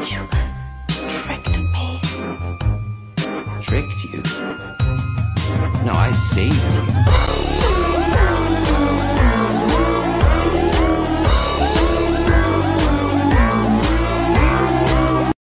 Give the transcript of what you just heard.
You tricked me. Tricked you? No, I saved you.